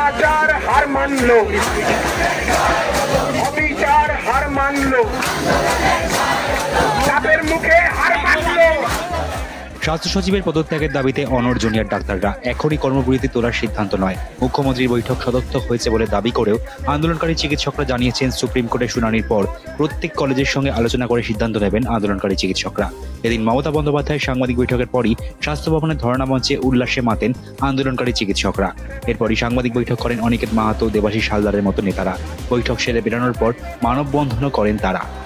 অনাচার হার মানলো অবিচার হার মানলো চাপের মুখে হার মানলো স্বাস্থ্য সচিবের পদত্যাগের দাবিতে অনর জুনিয়র ডাক্তাররা এখনই কর্মবিরতি তোলার সিদ্ধান্ত নয়। মুখ্যমন্ত্রীর বৈঠক সদর্থক হয়েছে বলে দাবি করেও আন্দোলনকারী চিকিৎসকরা জানিয়েছেন, সুপ্রিম কোর্টের শুনানির পর প্রত্যেক কলেজের সঙ্গে আলোচনা করে সিদ্ধান্ত নেবেন আন্দোলনকারী চিকিৎসকরা। এদিন মমতা বন্দ্যোপাধ্যায়ের সাংবাদিক বৈঠকের পরই স্বাস্থ্য ভবনের ধর্ণা মঞ্চে উল্লাসে মাতেন আন্দোলনকারী চিকিৎসকরা। এরপরই সাংবাদিক বৈঠক করেন অনিকেত মাহাতো, দেবাশিস হালদারের মতো নেতারা। বৈঠক সেরে বেরানোর পর মানববন্ধনও করেন তারা।